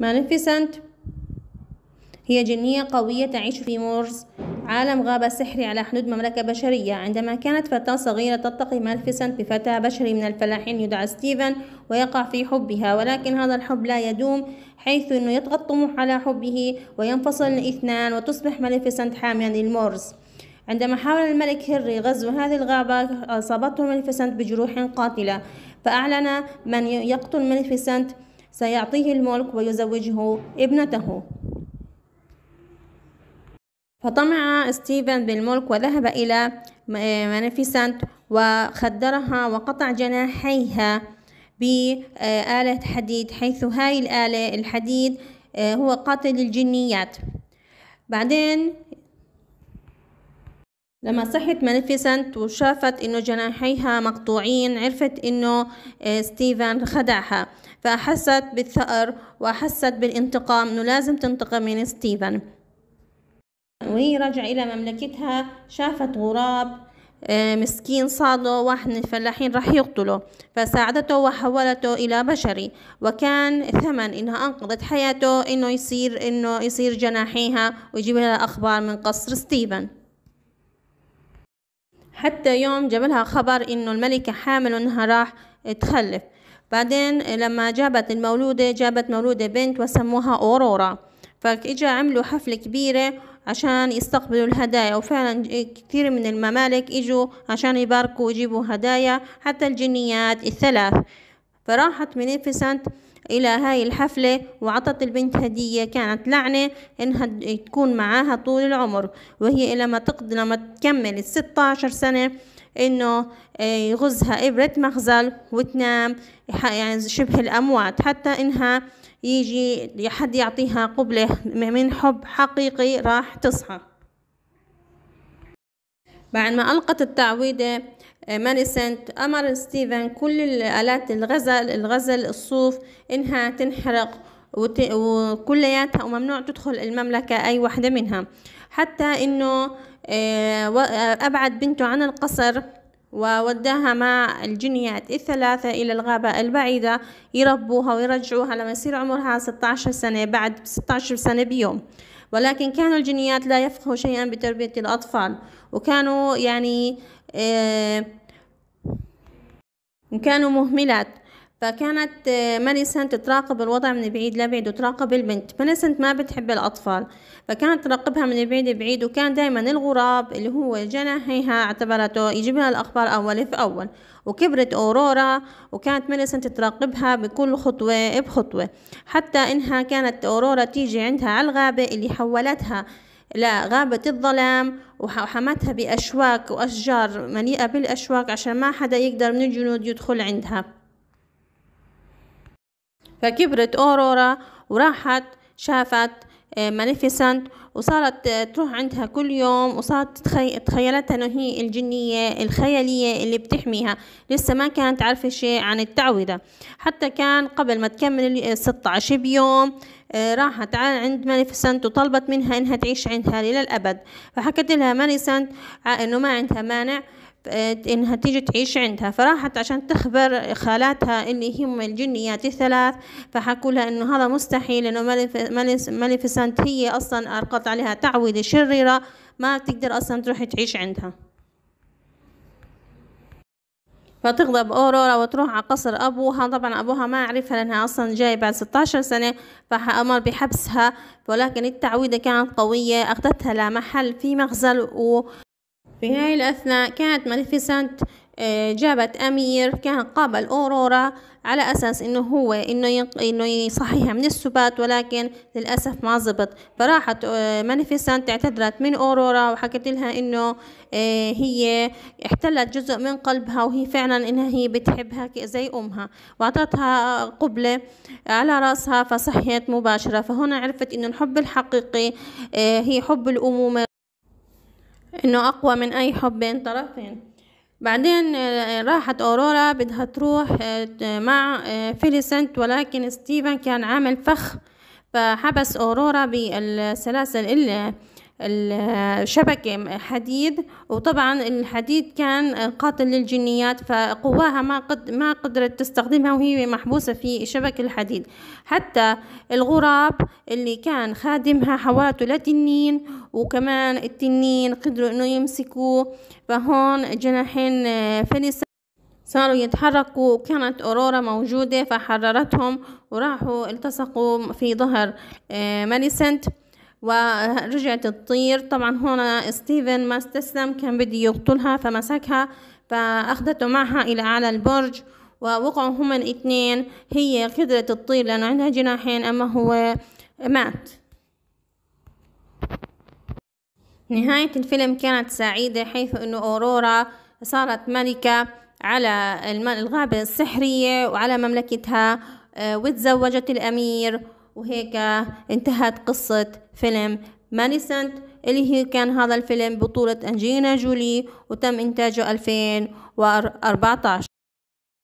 ماليفيسنت هي جنية قوية تعيش في مورز عالم غابة سحري على حدود مملكة بشرية. عندما كانت فتاة صغيرة تلتقي مالفيسنت بفتى بشري من الفلاحين يدعى ستيفن ويقع في حبها ولكن هذا الحب لا يدوم حيث أنه يطغى الطموح على حبه وينفصل الاثنان وتصبح مالفيسنت حاميا للمورز. عندما حاول الملك هنري غزو هذه الغابة أصابته مالفيسنت بجروح قاتلة فأعلن من يقتل مالفيسنت سيعطيه الملك ويزوجه ابنته. فطمع ستيفن بالملك وذهب إلى مالفيسنت وخدرها وقطع جناحيها بآلة حديد حيث هاي الآلة الحديد آه، هو قاتل الجنيات. بعدين لما صحت مالفيسنت وشافت إنه جناحيها مقطوعين عرفت إنه آه، ستيفن خدعها. فأحست بالثأر وأحست بالانتقام إنه لازم تنتقم من ستيفن وهي راجعة إلى مملكتها شافت غراب آه، مسكين صاده واحد من الفلاحين راح يقتله. فساعدته وحولته إلى بشري. وكان ثمن إنها أنقذت حياته إنه يصير إنه يصير جناحيها ويجيب لها أخبار من قصر ستيفن حتى يوم جاب لها خبر إنه الملكة حامل وإنها راح تخلف. بعدين لما جابت المولودة جابت مولودة بنت وسموها أورورا. فإجا عملوا حفلة كبيرة عشان يستقبلوا الهدايا. وفعلا كثير من الممالك إجوا عشان يباركوا ويجيبوا هدايا حتى الجنيات الثلاث. فراحت مينيفيسنت إلى هاي الحفلة وعطت البنت هدية كانت لعنة إنها تكون معاها طول العمر وهي لما تقضي لما تكمل الستة عشر سنة إنه آه، يغزها إبرة مغزل وتنام يعني شبه الأموات حتى إنها يجي حد يعطيها قبلة من حب حقيقي راح تصحى. بعد ما ألقت التعويذة مالفيسنت أمر ستيفن كل الآلات الغزل الغزل الصوف إنها تنحرق وكلياتها وممنوع تدخل المملكة أي واحدة منها. حتى إنه آه، أبعد بنته عن القصر ووداها مع الجنيات الثلاثة إلى الغابة البعيدة يربوها ويرجعوها لما يصير عمرها 16 سنة بعد 16 سنة بيوم. ولكن كانوا الجنيات لا يفقهوا شيئا بتربية الأطفال. وكانوا يعني آه كانوا مهملات. فكانت آه، ماليفيسنت تراقب الوضع من بعيد لبعيد وتراقب البنت. ماليفيسنت ما بتحب الأطفال. فكانت تراقبها من بعيد لبعيد وكان دايما الغراب اللي هو جناحيها اعتبرته يجيب لها الأخبار أول في أول. وكبرت أورورا وكانت ماليفيسنت تراقبها بكل خطوة بخطوة. حتى إنها كانت أورورا تيجي عندها على الغابة اللي حولتها لغابة الظلام وحمتها بأشواك وأشجار مليئة بالأشواك عشان ما حدا يقدر من الجنود يدخل عندها. فكبرت أورورا وراحت شافت ماليفيسنت وصارت تروح عندها كل يوم وصارت تخي... تخيلتها إنه هي الجنية الخيالية اللي بتحميها. لسه ما كانت عارفة شيء عن التعويذة. حتى كان قبل ما تكمل 16 بيوم آه، راحت عند ماليفيسنت وطلبت منها إنها تعيش عندها للأبد. فحكت لها ماليفيسنت إنه ما عندها مانع إنها تيجي تعيش عندها. فراحت عشان تخبر خالاتها اللي هم الجنيات الثلاث فحكوا لها إنه هذا مستحيل إنه ماليفيسنت هي أصلا ألقت عليها تعويذة شريرة ما تقدر أصلا تروح تعيش عندها. فتغضب أورورا وتروح على قصر أبوها. طبعا أبوها ما عرفها لأنها أصلا جاي بعد 16 سنة فأمر بحبسها. ولكن التعويذة كانت قوية أخذتها لمحل في مغزل و في هاي الأثناء كانت ماليفيسنت آه، جابت أمير كان قابل أورورا على أساس إنه هو إنه إنه يصحيها من السبات ولكن للأسف ما زبط. فراحت آه، مانيفيسنت اعتذرت من أورورا وحكت لها إنه آه، هي احتلت جزء من قلبها وهي فعلا إنها هي بتحبها زي أمها. وأعطتها قبلة على رأسها فصحيت مباشرة. فهنا عرفت إنه الحب الحقيقي هي حب الأمومة إنه أقوى من أي حب بين طرفين. بعدين آه، راحت أورورا بدها تروح آه، مع آه، ماليفيسنت ولكن ستيفن كان عامل فخ فحبس أورورا بالسلاسل شبكة حديد وطبعا الحديد كان قاتل للجنيات فقواها ما قد ما قدرت تستخدمها وهي محبوسة في شبك الحديد. حتى الغراب اللي كان خادمها حولته لتنين وكمان التنين قدروا إنه يمسكوه. فهون جناحين ماليفيسنت صاروا يتحركوا وكانت أورورا موجودة فحررتهم وراحوا التصقوا في ظهر آه، ماليفيسنت. ورجعت تطير. طبعا هنا ستيفن ما استسلم كان بده يقتلها فمسكها فأخذته معها إلى أعلى البرج ووقعوا هما الاثنين. هي قدرت تطير لأنه عندها جناحين أما هو مات. نهاية الفيلم كانت سعيدة حيث أنه أورورا صارت ملكة على الغابة السحرية وعلى مملكتها آه، وتزوجت الأمير. وهيك انتهت قصة فيلم مانيسنت اللي هي كان هذا الفيلم بطولة أنجينا جولي وتم إنتاجه 2014